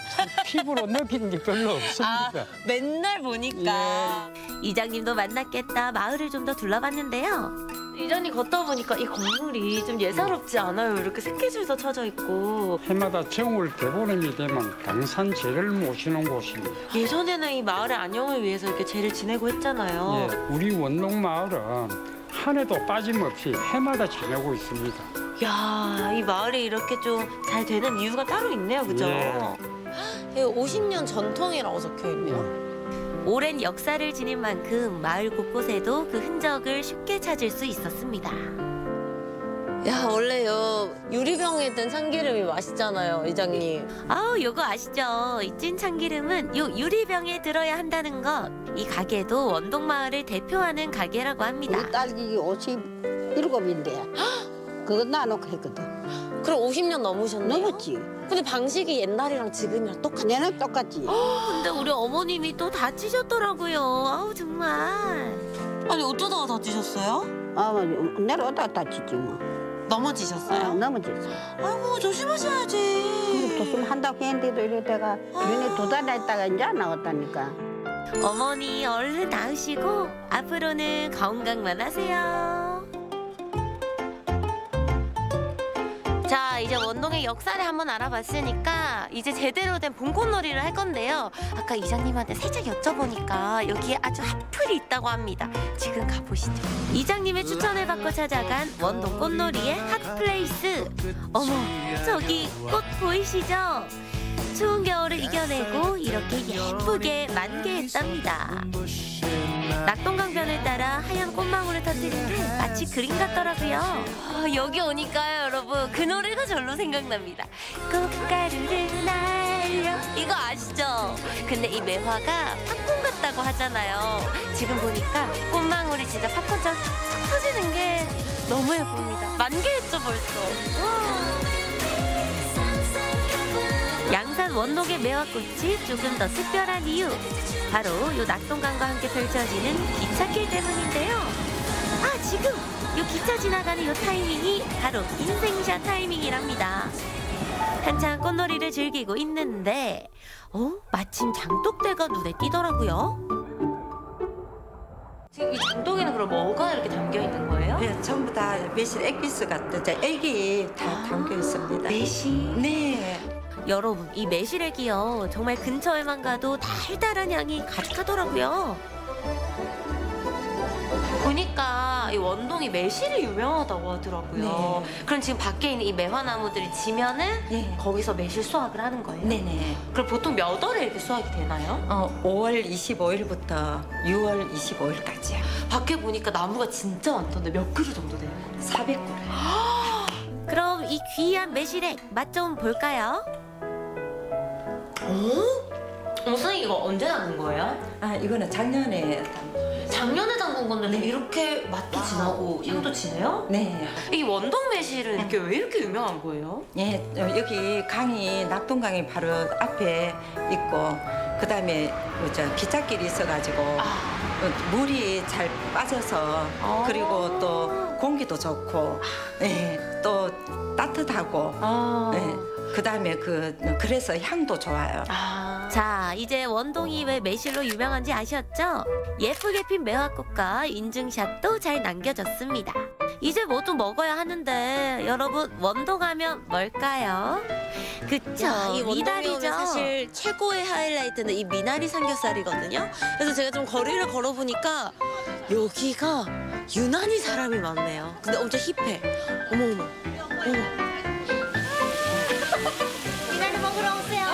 피부로 느낀 게 별로 없습니다. 맨날 보니까. 이장님도 만났겠다 마을을 좀 더 둘러봤는데요. 이전이 걷다 보니까 이 건물이 좀 예사롭지 않아요. 이렇게 스케줄도 쳐져 있고. 해마다 정월 대보름이 되면 강산 제를 모시는 곳입니다. 예전에는 이 마을의 안녕을 위해서 이렇게 제를 지내고 했잖아요. 예, 우리 원동 마을은 한 해도 빠짐없이 해마다 지내고 있습니다. 야, 이 마을이 이렇게 좀 잘 되는 이유가 따로 있네요, 그죠? 예. 50년 전통이라고 적혀 있네요. 오랜 역사를 지닌 만큼 마을 곳곳에도 그 흔적을 쉽게 찾을 수 있었습니다. 야 원래요 유리병에 든 참기름이 맛있잖아요 이장님. 아, 요거 아시죠? 이 찐 참기름은 요 유리병에 들어야 한다는 것. 이 가게도 원동 마을을 대표하는 가게라고 합니다. 우리 딸기 57인데 그거 나놓고 했거든. 그럼 50년 넘으셨네요? 넘었지. 근데 방식이 옛날이랑 지금이랑 똑같아요? 얘는 똑같지. 근데 우리 어머님이 또 다치셨더라고요. 아우 정말. 아니 어쩌다가 다치셨어요? 아, 내려오다 다치지 뭐. 넘어지셨어요? 어, 넘어졌어. 아이고 조심하셔야지. 조심한다고 했는데도 이러다가 눈에 두달 있다가 이제 나왔다니까. 어머니 얼른 나으시고 앞으로는 건강만 하세요. 자, 이제 원동의 역사를 한번 알아봤으니까 이제 제대로 된 봄꽃놀이를 할 건데요. 아까 이장님한테 살짝 여쭤보니까 여기에 아주 핫플이 있다고 합니다. 지금 가보시죠. 이장님의 추천을 받고 찾아간 원동 꽃놀이의 hot place. 어머, 저기 꽃 보이시죠? 추운 겨울을 이겨내고 이렇게 예쁘게 만개했답니다. 낙동강변을 따라 하얀 꽃망울을 터뜨리는 마치 그림 같더라고요. 아, 여기 오니까요, 여러분 그 노래가 절로 생각납니다. 꽃가루를 날려 이거 아시죠? 근데 이 매화가 팝콘 같다고 하잖아요. 지금 보니까 꽃망울이 진짜 팝콘처럼 터지는 게 너무 예쁩니다. 만개했죠 벌써. 와. 원록의 매화꽃이 조금 더 특별한 이유 바로 요 낙동강과 함께 펼쳐지는 기찻길 때문인데요 아 지금 요 기차 지나가는 요 타이밍이 바로 인생샷 타이밍이랍니다 한창 꽃놀이를 즐기고 있는데 어? 마침 장독대가 눈에 띄더라고요 지금 이 장독에는 그럼 뭐가 이렇게 담겨 있는 거예요? 네, 전부 다 매실 액기스 같은 자, 액이 다 담겨 있습니다. 매실? 네. 여러분 이 매실액이요 정말 근처에만 가도 달달한 향이 가득하더라고요 보니까 이 원동이 매실이 유명하다고 하더라고요 그럼 지금 밖에 있는 이 매화나무들이 지면은 거기서 매실 수확을 하는 거예요? 네네. 그럼 보통 몇 월에 이렇게 수확이 되나요? 어, 5월 25일부터 6월 25일까지요. 밖에 보니까 나무가 진짜 많던데 몇 그루 정도 돼요? 400그루. 그럼 이 귀한 매실액 맛 좀 볼까요? 어? 어머 선생님 이거 언제 담근 거예요? 아, 이거는 작년에 작년에 담근 건데 이렇게 맛도 진하고 향도 진해요? 네. 이 원동 매실은 이렇게 왜 이렇게 유명한 거예요? 예, 어, 여기 강이 낙동강이 바로 앞에 있고 그다음에 저 기찻길이 있어가지고 어, 물이 잘 빠져서 그리고 또 공기도 좋고 예, 또 따뜻하고 예, 그다음에 그 그래서 향도 좋아요. 자, 이제 원동이 왜 매실로 유명한지 아셨죠? 예쁘게 핀 매화꽃과 인증샷도 잘 남겨졌습니다. 이제 뭐 좀 먹어야 하는데 여러분 원동하면 뭘까요? 그쵸, 야, 이 미나리죠. 사실 최고의 하이라이트는 이 미나리 삼겹살이거든요. 그래서 제가 좀 거리를 걸어보니까 여기가 유난히 사람이 많네요. 근데 엄청 힙해. 어머 어머. 어머. 미나리 먹으러 오세요.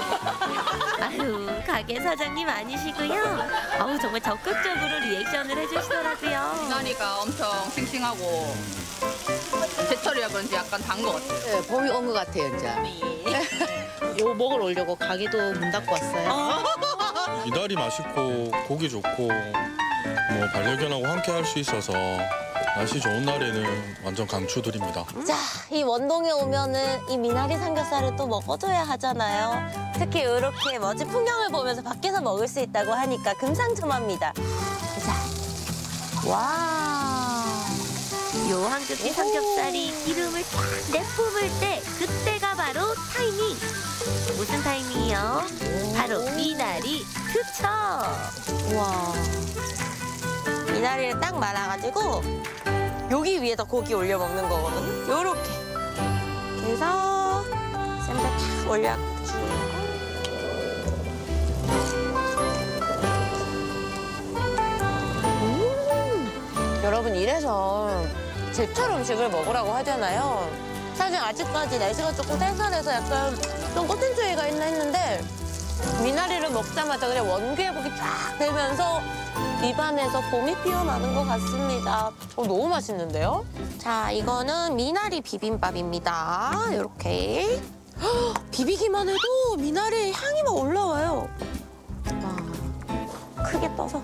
아유, 가게 사장님 아니시고요. 아우 정말 적극적으로 리액션을 해주시더라고요. 미나리가 엄청 싱싱하고 제철이라 그런지 약간 단 것 같아요. 네, 봄이 온 것 같아요, 이제. 요 먹으러 오려고 가게도 문 닫고 왔어요. 미나리 맛있고 고기 좋고 뭐 반려견하고 함께 할 수 있어서 날씨 좋은 날에는 완전 강추드립니다. 자, 이 원동에 오면은 이 미나리 삼겹살을 또 먹어줘야 하잖아요. 특히 이렇게 멋진 풍경을 보면서 밖에서 먹을 수 있다고 하니까 금상첨화입니다. 자, 와. 요 황급히 삼겹살이 기름을 딱 내뿜을 때 그때가 바로 타이밍. 무슨 타이밍이요? 바로 미나리 투척. 와. 미나리를 딱 말아가지고 여기 위에다 고기 올려 먹는 거거든요. 요렇게. 그래서 쌤들 탁 올려주고. 음, 여러분 이래서 제철 음식을 먹으라고 하잖아요. 사실 아직까지 날씨가 조금 쌀쌀해서 약간 좀 꽃샘추위가 있나 했는데 미나리를 먹자마자 그냥 원기 회복이 쫙 되면서 입안에서 봄이 피어나는 것 같습니다. 어, 너무 맛있는데요? 자, 이거는 미나리 비빔밥입니다. 이렇게. 비비기만 해도 미나리의 향이 막 올라와요. 와, 크게 떠서.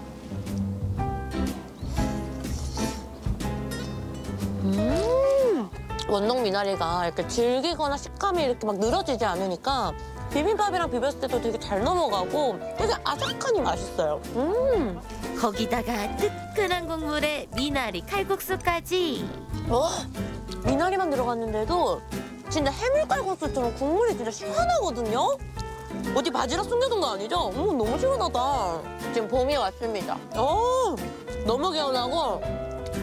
음, 원동 미나리가 이렇게 질기거나 식감이 이렇게 막 늘어지지 않으니까 비빔밥이랑 비볐을 때도 되게 잘 넘어가고 되게 아삭하니 맛있어요. 음. 거기다가 뜨끈한 국물에 미나리 칼국수까지. 어, 미나리만 들어갔는데도 진짜 해물칼국수처럼 국물이 진짜 시원하거든요? 어디 바지락 숨겨둔 거 아니죠? 음, 너무 시원하다. 지금 봄이 왔습니다. 어, 너무 개운하고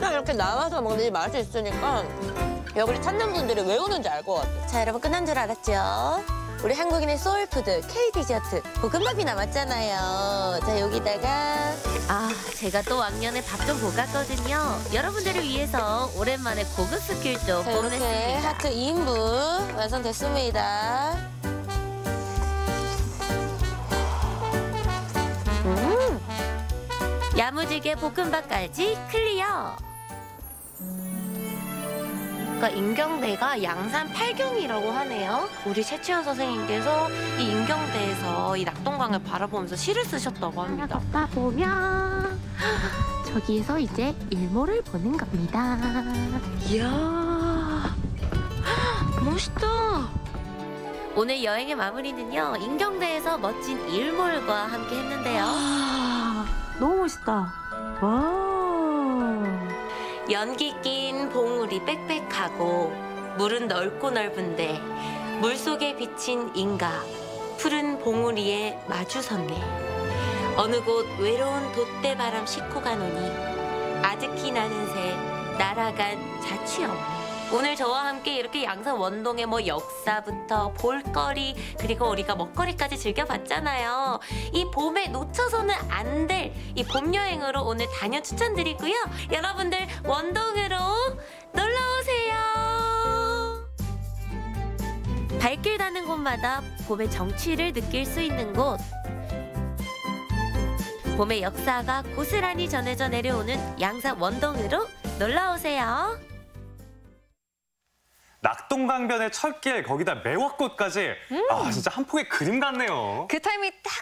딱 이렇게 나와서 먹는 이 맛이 있으니까 여기를 찾는 분들이 왜 오는지 알 것 같아요. 자, 여러분 끝난 줄 알았죠? 우리 한국인의 soul food K 디저트 볶음밥이 남았잖아요. 자, 여기다가 아, 제가 또 왕년에 밥 좀 볶았거든요. 여러분들을 위해서 오랜만에 고급 skill도 자, 이렇게 뽐냈습니다. 하트 2인분 완성됐습니다. 야무지게 볶음밥까지 클리어. 그러니까 임경대가 양산 팔경이라고 하네요. 우리 최치현 선생님께서 이 임경대에서 이 낙동강을 바라보면서 시를 쓰셨다고 합니다. 걷다 보면 저기에서 이제 일몰을 보는 겁니다. 이야, 멋있다. 오늘 여행의 마무리는요 인경대에서 멋진 일몰과 함께 했는데요. 너무 멋있다. 와. 연기 낀 봉우리 빽빽하고 물은 넓고 넓은데 물속에 비친 인가 푸른 봉우리에 마주 섰네. 어느 곳 외로운 돛대 바람 싣고 가노니 아득히 나는 새 날아간 자취업. 오늘 저와 함께 이렇게 양산 원동의 뭐 역사부터 볼거리 그리고 우리가 먹거리까지 즐겨봤잖아요. 이 봄에 놓쳐서는 안 될 이 봄 여행으로 오늘 다녀 추천드리고요. 여러분들 원동으로 놀러 오세요. 발길 닿는 곳마다 봄의 정취를 느낄 수 있는 곳. 봄의 역사가 고스란히 전해져 내려오는 양산 원동으로 놀러 오세요. 낙동강변의 철길 거기다 매화꽃까지 아 진짜 한 폭의 그림 같네요. 그 타이밍 딱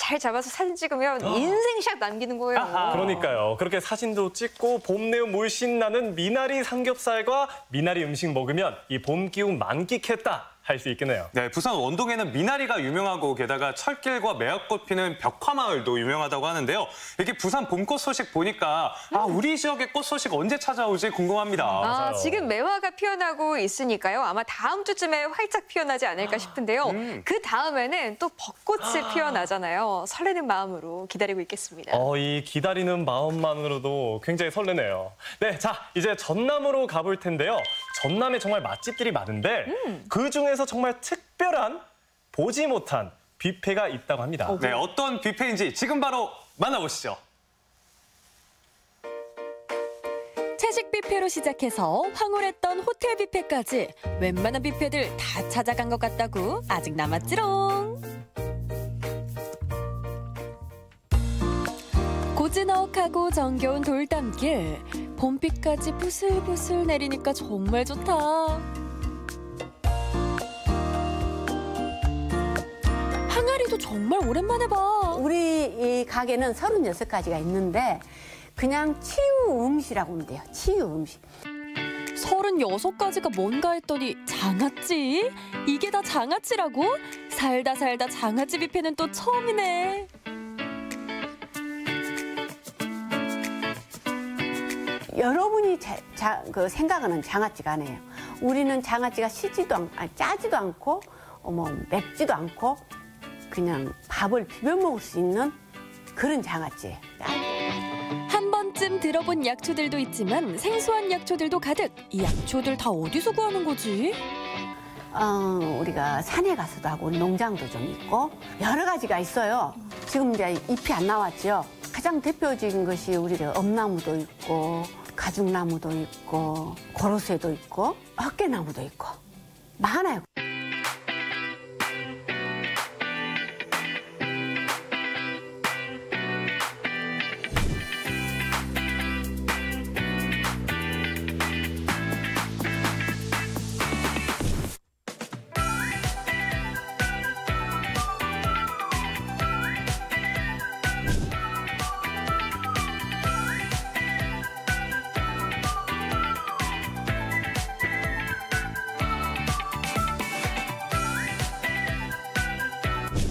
잘 잡아서 사진 찍으면 인생샷 남기는 거예요. 그러니까요. 그렇게 사진도 찍고 봄 내음 물씬 나는 미나리 삼겹살과 미나리 음식 먹으면 이 봄 기운 만끽했다 할 수 있겠네요. 네, 부산 원동에는 미나리가 유명하고 게다가 철길과 매화꽃 피는 벽화마을도 유명하다고 하는데요. 이렇게 부산 봄꽃 소식 보니까 아 우리 지역의 꽃 소식 언제 찾아오지 궁금합니다. 아, 지금 매화가 피어나고 있으니까요. 아마 다음 주쯤에 활짝 피어나지 않을까 싶은데요. 그 다음에는 또 벚꽃이 피어나잖아요. 설레는 마음으로 기다리고 있겠습니다. 어, 이 기다리는 마음만으로도 굉장히 설레네요. 네, 자, 이제 전남으로 가볼 텐데요. 전남에 정말 맛집들이 많은데 그 중에서 정말 특별한 보지 못한 뷔페가 있다고 합니다. 네, 어떤 뷔페인지 지금 바로 만나보시죠. 채식 뷔페로 시작해서 황홀했던 호텔 뷔페까지 웬만한 뷔페들 다 찾아간 것 같다고 아직 남았지롱. 고즈넉하고 정겨운 돌담길, 봄비까지 부슬부슬 내리니까 정말 좋다. 항아리도 정말 오랜만에 봐. 우리 이 가게는 36가지가 있는데 그냥 치유 음식이라고 하면 돼요. 치유 음식. 36가지가 뭔가 했더니 장아찌? 이게 다 장아찌라고? 살다 살다 장아찌 뷔페는 또 처음이네. 여러분이 자, 자- 그 생각하는 장아찌가 아니에요. 우리는 장아찌가 시지도 않고 아니, 짜지도 않고 어머 맵지도 않고 그냥 밥을 비벼 먹을 수 있는 그런 장아찌예요. 한 번쯤 들어본 약초들도 있지만 생소한 약초들도 가득. 이 약초들 다 어디서 구하는 거지? 어, 우리가 산에 가서도 하고 농장도 좀 있고 여러 가지가 있어요. 지금 이제 잎이 안 나왔죠. 가장 대표적인 것이 우리가 엄나무도 있고 가죽나무도 있고 고로쇠도 있고 헛개나무도 있고 많아요.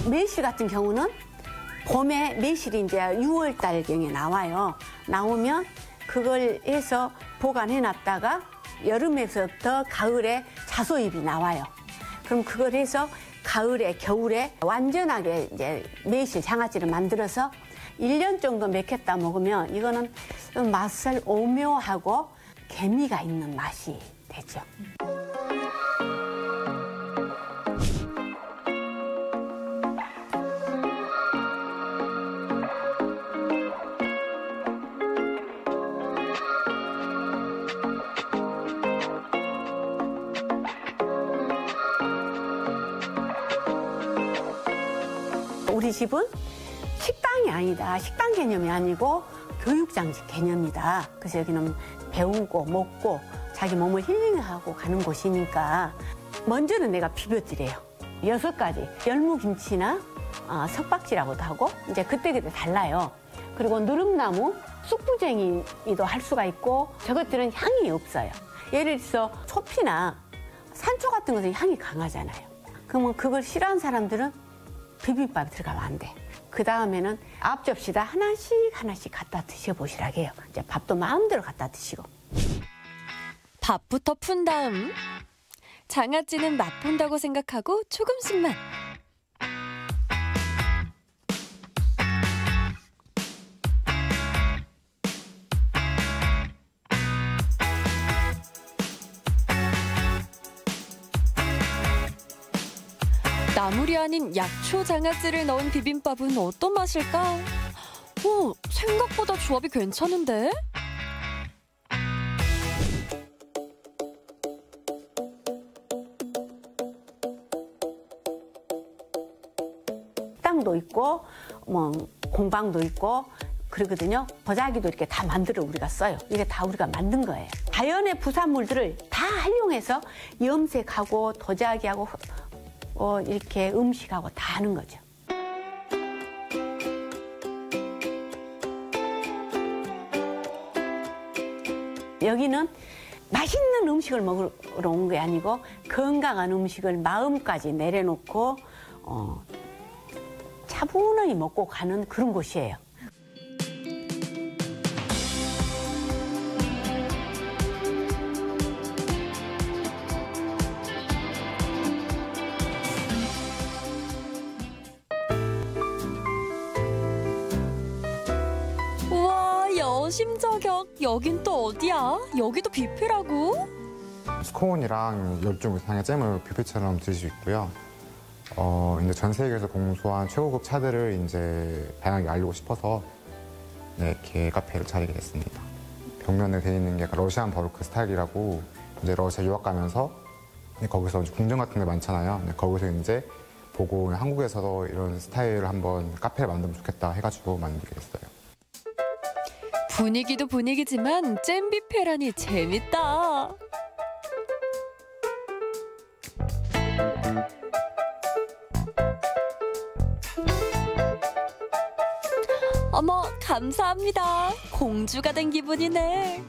매실 같은 경우는 봄에 매실이 이제 6월 달경에 나와요. 나오면 그걸 해서 보관해 놨다가 여름에서부터 가을에 자소잎이 나와요. 그럼 그걸 해서 가을에 겨울에 완전하게 이제 매실 장아찌를 만들어서 1년 정도 맥혔다 먹으면 이거는 좀 맛을 오묘하고 개미가 있는 맛이 되죠. 우리 집은 식당이 아니다. 식당 개념이 아니고 교육장 개념이다. 그래서 여기는 배우고 먹고 자기 몸을 힐링하고 가는 곳이니까 먼저는 내가 비벼드려요. 여섯 가지 열무김치나 아, 석박지라고도 하고 이제 그때그때 달라요. 그리고 누름나무, 쑥부쟁이도 할 수가 있고 저것들은 향이 없어요. 예를 들어서 초피나 산초 같은 것은 향이 강하잖아요. 그러면 그걸 싫어하는 사람들은 비빔밥에 들어가면 안 돼. 그 다음에는 앞 접시다 하나씩 하나씩 갖다 드셔보시라고 해요. 이제 밥도 마음대로 갖다 드시고. 밥부터 푼 다음 장아찌는 맛본다고 생각하고 조금씩만 나물이 아닌 약초 장아찌를 넣은 비빔밥은 어떤 맛일까? 오, 생각보다 조합이 괜찮은데? 식당도 있고 뭐 공방도 있고 그러거든요. 보자기도 이렇게 다 만들어 우리가 써요. 이게 다 우리가 만든 거예요. 자연의 부산물들을 다 활용해서 염색하고 도자기하고 어, 이렇게 음식하고 다 하는 거죠. 여기는 맛있는 음식을 먹으러 온 게 아니고 건강한 음식을 마음까지 내려놓고 어, 차분히 먹고 가는 그런 곳이에요. 여심저격. 여긴 또 어디야? 여기도 뷔페라고? 스콘이랑 10종 이상의 잼을 뷔페처럼 드실 수 있고요. 어, 이제 전 세계에서 공수한 최고급 차들을 이제 다양하게 알리고 싶어서 네, 이렇게 카페를 차리게 됐습니다. 벽면에 되어 있는 게 러시안 바로크 스타일이라고 이제 러시아 유학 가면서 네, 거기서 궁전 같은 게 많잖아요. 네, 거기서 이제 보고 한국에서도 이런 스타일을 한번 카페를 만들면 좋겠다 해가지고 만들게 됐어요. 분위기도 분위기지만 잼 뷔페라니 재밌다. 어머, 감사합니다. 공주가 된 기분이네.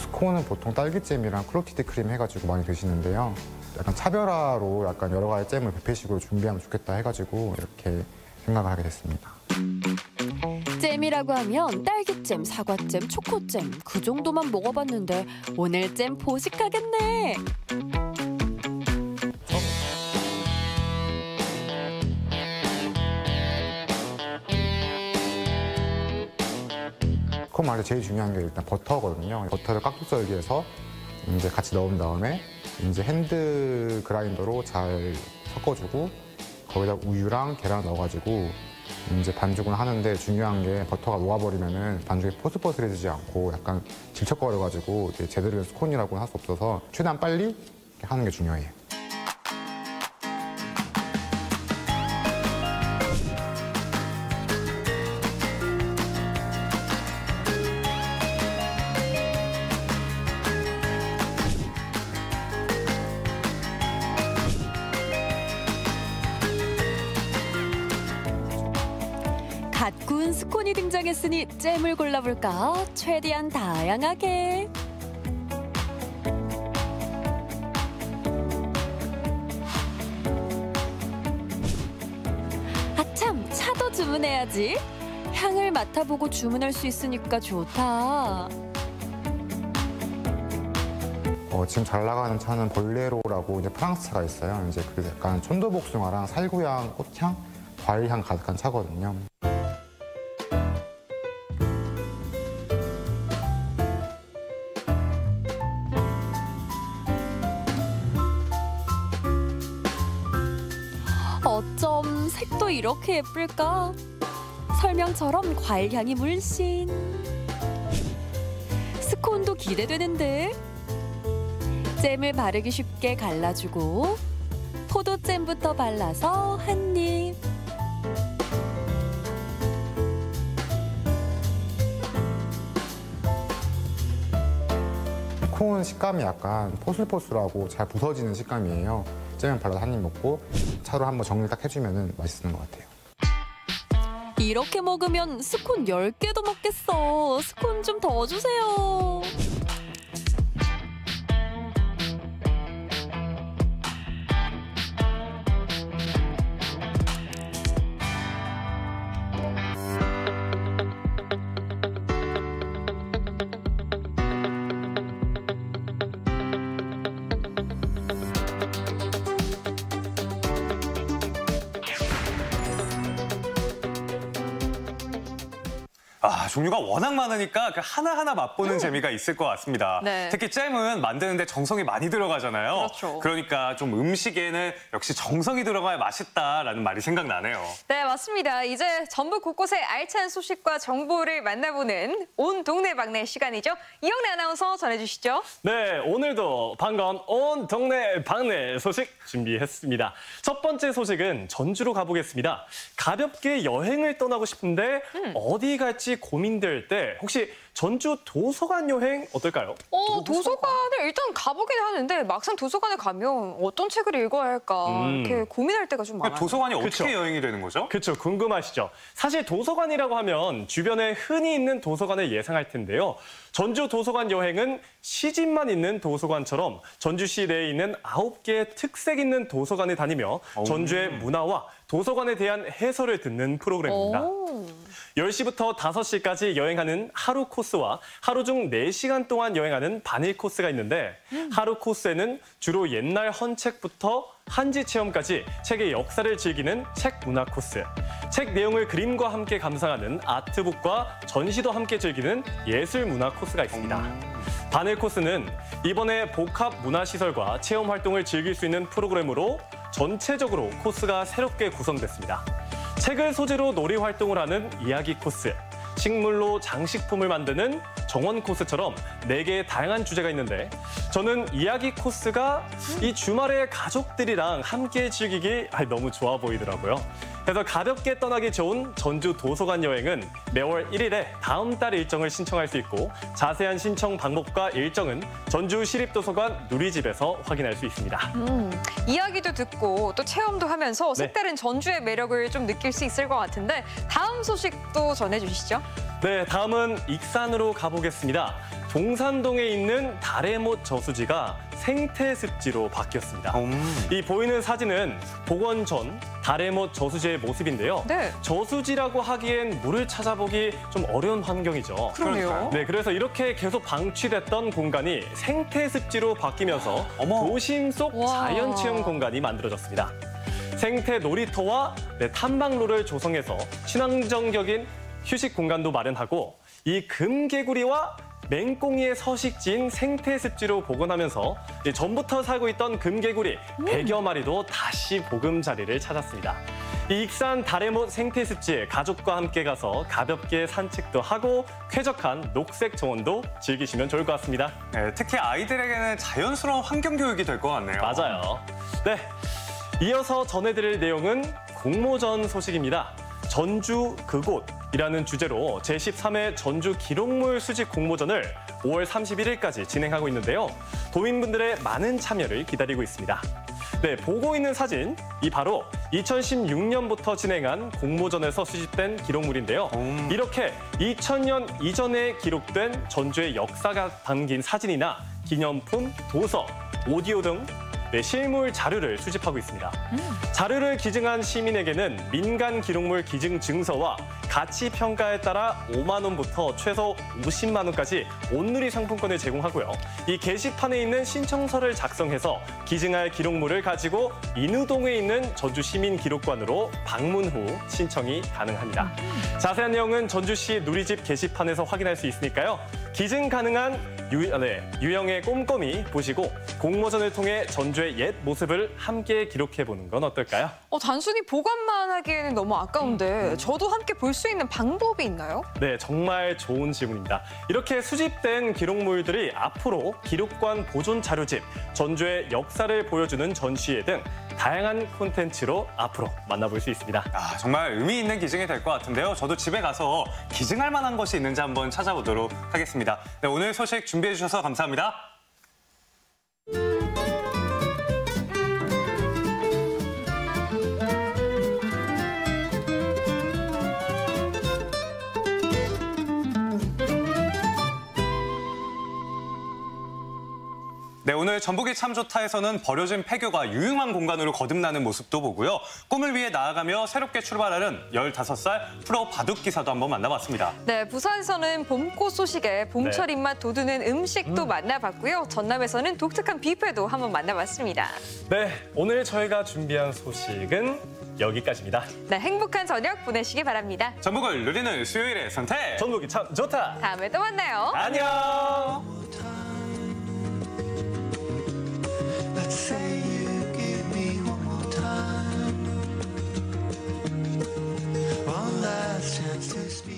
스콘은 보통 딸기잼이랑 clotted cream 해가지고 많이 드시는데요. 약간 차별화로 약간 여러 가지 잼을 뷔페식으로 준비하면 좋겠다 해가지고 이렇게 생각을 하게 됐습니다. 잼이라고 하면 딸기잼, 사과잼, 초코잼 그 정도만 먹어봤는데 오늘 잼 포식하겠네. 스콘 만들 때 제일 중요한 게 일단 버터거든요. 버터를 깍둑썰기해서 이제 같이 넣은 다음에 이제 hand grinder로 잘 섞어주고 거기다 우유랑 계란 넣어가지고 이제 반죽을 하는데 중요한 게 버터가 녹아버리면은 반죽이 포슬포슬해지지 않고 약간 질척거려가지고 제대로 된 스콘이라고 할수 없어서 최대한 빨리 하는 게 중요해요. 잼을 골라볼까? 최대한 다양하게. 아참, 차도 주문해야지. 향을 맡아보고 주문할 수 있으니까 좋다. 어, 지금 잘 나가는 차는 볼레로라고 이제 프랑스 차가 있어요. 이제 그 약간 촌도복숭아랑 살구향, 꽃향, 과일향 가득한 차거든요. 이렇게 예쁠까? 설명처럼 과일 향이 물씬. 스콘도 기대되는데. 잼을 바르기 쉽게 갈라주고 포도잼부터 발라서 한 입. 콩은 식감이 약간 포슬포슬하고 잘 부서지는 식감이에요. 잼을 발라서 한입 먹고 차로 한번 정리 딱 해주면 맛있는 것 같아요. 이렇게 먹으면 스콘 10개도 먹겠어. 스콘 좀 더 주세요. 종류가 워낙 많으니까 그 하나하나 맛보는 재미가 있을 것 같습니다. 네. 특히 잼은 만드는데 정성이 많이 들어가잖아요. 그렇죠. 그러니까 좀 음식에는 역시 정성이 들어가야 맛있다라는 말이 생각나네요. 네, 맞습니다. 이제 전북 곳곳의 알찬 소식과 정보를 만나보는 온 동네 방네 시간이죠. 이영래 아나운서 전해주시죠. 네, 오늘도 반가운 온 동네 방네 소식 준비했습니다. 첫 번째 소식은 전주로 가보겠습니다. 가볍게 여행을 떠나고 싶은데 어디 갈지 고민 될 때 혹시 전주 도서관 여행 어떨까요? 어, 도서관을 일단 가보긴 하는데 막상 도서관에 가면 어떤 책을 읽어야 할까 음. 이렇게 고민할 때가 좀 많아요. 도서관이 어떻게 그쵸. 여행이 되는 거죠? 그렇죠. 궁금하시죠? 사실 도서관이라고 하면 주변에 흔히 있는 도서관을 예상할 텐데요. 전주 도서관 여행은 시집만 있는 도서관처럼 전주시 내에 있는 아홉 개의 특색 있는 도서관을 다니며 전주의 문화와 도서관에 대한 해설을 듣는 프로그램입니다. 오. 10시부터 5시까지 여행하는 하루 코스와 하루 중 4시간 동안 여행하는 반일 코스가 있는데 하루 코스에는 주로 옛날 헌책부터 한지 체험까지 책의 역사를 즐기는 책 문화 코스, 책 내용을 그림과 함께 감상하는 아트북과 전시도 함께 즐기는 예술 문화 코스가 있습니다. 바늘 코스는 이번에 복합 문화시설과 체험 활동을 즐길 수 있는 프로그램으로 전체적으로 코스가 새롭게 구성됐습니다. 책을 소재로 놀이 활동을 하는 이야기 코스, 식물로 장식품을 만드는 정원 코스처럼 네개의 다양한 주제가 있는데 저는 이야기 코스가 이 주말에 가족들이랑 함께 즐기기 아, 너무 좋아 보이더라고요. 그래서 가볍게 떠나기 좋은 전주 도서관 여행은 매월 1일에 다음 달 일정을 신청할 수 있고 자세한 신청 방법과 일정은 전주 시립도서관 누리집에서 확인할 수 있습니다. 음, 이야기도 듣고 또 체험도 하면서 네. 색다른 전주의 매력을 좀 느낄 수 있을 것 같은데 다음 소식도 전해주시죠. 네, 다음은 익산으로 가보겠습니다. 동산동에 있는 다래못 저수지가 생태습지로 바뀌었습니다. 이 보이는 사진은 복원 전 다래못 저수지의 모습인데요. 네. 저수지라고 하기엔 물을 찾아보기 좀 어려운 환경이죠. 그러게요. 네, 그래서 이렇게 계속 방치됐던 공간이 생태습지로 바뀌면서 도심 속 자연 체험 공간이 만들어졌습니다. 생태 놀이터와 네, 탐방로를 조성해서 친환경적인 휴식 공간도 마련하고 이 금개구리와 맹꽁이의 서식지인 생태습지로 복원하면서 이 전부터 살고 있던 금개구리 100여 마리도 다시 보금자리를 찾았습니다. 이 익산 다래못 생태습지에 가족과 함께 가서 가볍게 산책도 하고 쾌적한 녹색 정원도 즐기시면 좋을 것 같습니다. 네, 특히 아이들에게는 자연스러운 환경 교육이 될 것 같네요. 맞아요. 네. 이어서 전해드릴 내용은 공모전 소식입니다. 전주 그곳이라는 주제로 제13회 전주 기록물 수집 공모전을 5월 31일까지 진행하고 있는데요. 도민분들의 많은 참여를 기다리고 있습니다. 네, 보고 있는 사진, 이 바로 2016년부터 진행한 공모전에서 수집된 기록물인데요. 이렇게 2000년 이전에 기록된 전주의 역사가 담긴 사진이나 기념품, 도서, 오디오 등 네, 실물 자료를 수집하고 있습니다. 자료를 기증한 시민에게는 민간 기록물 기증 증서와 가치 평가에 따라 5만 원부터 최소 50만 원까지 온누리 상품권을 제공하고요. 이 게시판에 있는 신청서를 작성해서 기증할 기록물을 가지고 인우동에 있는 전주 시민 기록관으로 방문 후 신청이 가능합니다. 자세한 내용은 전주시 누리집 게시판에서 확인할 수 있으니까요. 기증 가능한 유, 네, 유형의 꼼꼼히 보시고 공모전을 통해 전주 의 옛 모습을 함께 기록해 보는 건 어떨까요? 어, 단순히 보관만 하기에는 너무 아까운데 저도 함께 볼 수 있는 방법이 있나요? 네, 정말 좋은 질문입니다. 이렇게 수집된 기록물들이 앞으로 기록관 보존 자료집, 전주의 역사를 보여주는 전시회 등 다양한 콘텐츠로 앞으로 만나볼 수 있습니다. 아, 정말 의미 있는 기증이 될 것 같은데요. 저도 집에 가서 기증할 만한 것이 있는지 한번 찾아보도록 하겠습니다. 네, 오늘 소식 준비해 주셔서 감사합니다. 네, 오늘 전북이 참 좋다에서는 버려진 폐교가 유용한 공간으로 거듭나는 모습도 보고요. 꿈을 위해 나아가며 새롭게 출발하는 15살 프로 바둑 기사도 한번 만나봤습니다. 네, 부산에서는 봄꽃 소식에 봄철 네. 입맛 돋우는 음식도 만나봤고요. 전남에서는 독특한 뷔페도 한번 만나봤습니다. 네, 오늘 저희가 준비한 소식은 여기까지입니다. 네, 행복한 저녁 보내시기 바랍니다. 전북을 누리는 수요일의 선택. 전북이 참 좋다. 다음에 또 만나요. 안녕. chance to speak.